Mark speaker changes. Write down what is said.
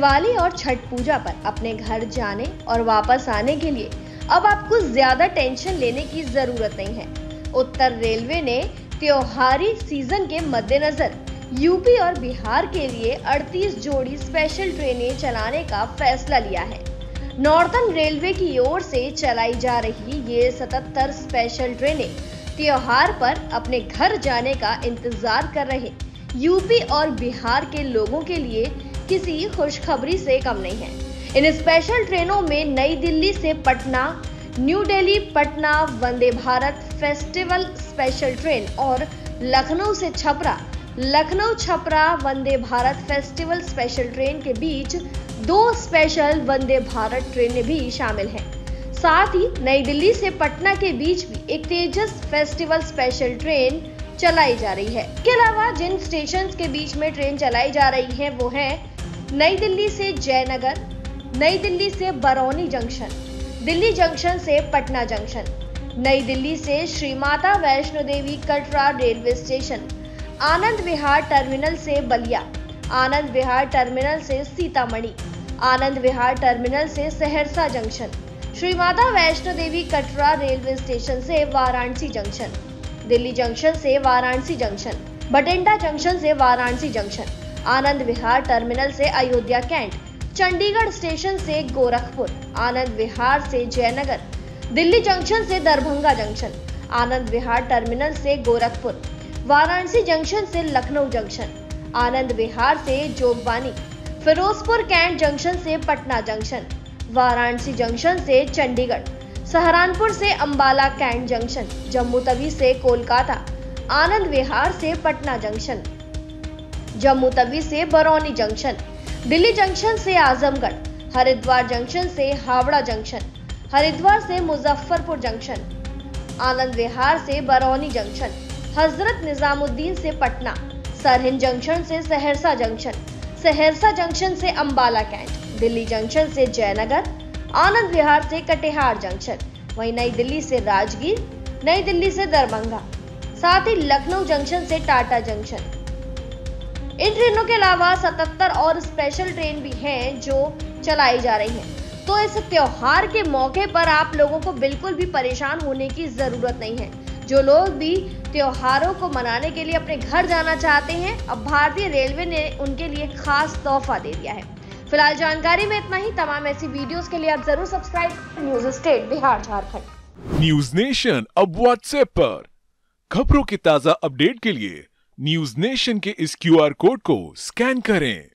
Speaker 1: दिवाली और छठ पूजा पर अपने घर जाने और वापस आने के लिए अब आपको ज़्यादा टेंशन लेने की ज़रूरत नहीं है। उत्तर रेलवे ने त्योहारी सीज़न के मद्देनजर यूपी और बिहार के लिए 38 जोड़ी स्पेशल ट्रेनें चलाने का फैसला लिया है। नॉर्थन रेलवे की ओर से चलाई जा रही ये 77 स्पेशल ट्रेनें त्योहार पर अपने घर जाने का इंतज़ार कर रहे। यूपी और बिहार के लोगों के लिए किसी खुशखबरी से कम नहीं है। इन स्पेशल ट्रेनों में नई दिल्ली से Patna New Delhi Patna, Vande Bharat festival special train और लखनऊ से Chhapra. Lucknow, Chhapra, Vande Bharat festival special train के बीच दो स्पेशल वंदे भारत ट्रेनें भी शामिल हैं। साथ ही नई दिल्ली से पटना के बीच भी एक तेजस फेस्टिवल स्पेशल ट्रेन चलाई जा रही है। इसके अलावा जिन स्टेशन के बीच में ट्रेन चलाई जा रही है, वो है नई दिल्ली से जयनगर, नई दिल्ली से बरौनी जंक्शन, दिल्ली जंक्शन से पटना जंक्शन, नई दिल्ली से Shri Mata Vaishno Devi Katra railway station, Anand Vihar terminal से बलिया, आनंद विहार टर्मिनल से सीतामढ़ी, आनंद विहार टर्मिनल से Saharsa junction Shri Mata Vaishno Devi Katra railway station से वाराणसी जंक्शन, दिल्ली जंक्शन से वाराणसी जंक्शन बटिंडा जंक्शन से वाराणसी जंक्शन। आनंद विहार टर्मिनल से अयोध्या कैंट, चंडीगढ़ स्टेशन से गोरखपुर, आनंद विहार से जयनगर, दिल्ली जंक्शन से दरभंगा जंक्शन, आनंद विहार टर्मिनल से गोरखपुर, वाराणसी जंक्शन से लखनऊ जंक्शन, आनंद विहार से जोगबानी फिरोजपुर कैंट जंक्शन से पटना जंक्शन, वाराणसी जंक्शन से चंडीगढ़, सहारनपुर से अंबाला कैंट जंक्शन, जम्मू तवी से कोलकाता, आनंद विहार से पटना जंक्शन जम्मू तवी से बरौनी जंक्शन, दिल्ली जंक्शन से आजमगढ़, हरिद्वार जंक्शन से हावड़ा जंक्शन, हरिद्वार से मुजफ्फरपुर जंक्शन, आनंद विहार से बरौनी जंक्शन, हज़रत निजामुद्दीन से पटना, सरहिंद जंक्शन से सहरसा जंक्शन सहरसा जंक्शन से अंबाला कैंट, दिल्ली जंक्शन से जयनगर, आनंद विहार से कटिहार जंक्शन, वहीं नई दिल्ली से राजगीर, नई दिल्ली से दरभंगा, साथ ही लखनऊ जंक्शन से टाटा जंक्शन। इन ट्रेनों के अलावा 77 और स्पेशल ट्रेन भी हैं जो चलाई जा रही हैं। तो इस त्योहार के मौके पर आप लोगों को बिल्कुल भी परेशान होने की ज़रूरत नहीं है। जो लोग भी त्योहारों को मनाने के लिए अपने घर जाना चाहते हैं, अब भारतीय रेलवे ने उनके लिए खास तोहफा दे दिया है। फ़िलहाल जानकारी में इतना ही। तमाम ऐसी वीडियोस के लिए आप ज़रूर subscribe news state Bihar, Jharkhand.
Speaker 2: News nation अब व्हाट्सएप पर। खबरों की ताज़ा अपडेट के लिए न्यूज़ नेशन के इस क्यूआर कोड को स्कैन करें।